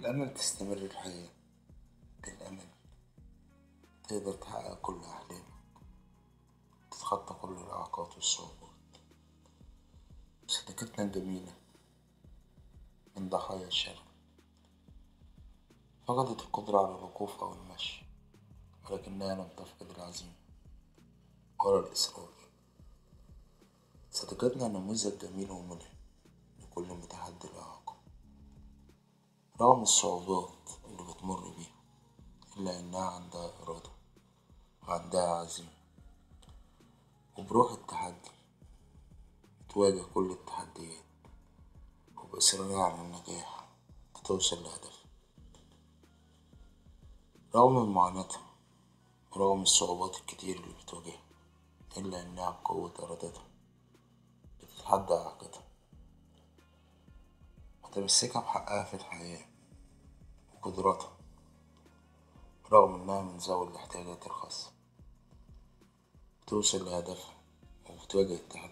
بالأمل تستمر الحياة. بالأمل تقدر تحقق كل أحلامك. تتخطى كل الإعاقات والصعوبات. صديقتنا الجميلة من ضحايا الشلل فقدت القدرة على الوقوف أو المشي ولكنها لم تفقد العزيمة ولا الإصرار. صديقتنا نموذج جميل وملهم. رغم الصعوبات اللي بتمر بيها إلا إنها عندها إرادة وعندها عزيمة وبروح التحدي بتواجه كل التحديات وبإصرارها على النجاح بتوصل لهدفها. رغم معاناتها ورغم الصعوبات الكتير اللي بتواجهها إلا إنها بقوة إرادتها بتتحدى إعاقتها متمسكة بحقها في الحياة وقدراتها رغم إنها من ذوي الاحتياجات الخاصة بتوصل لهدفها وبتواجه التحديات.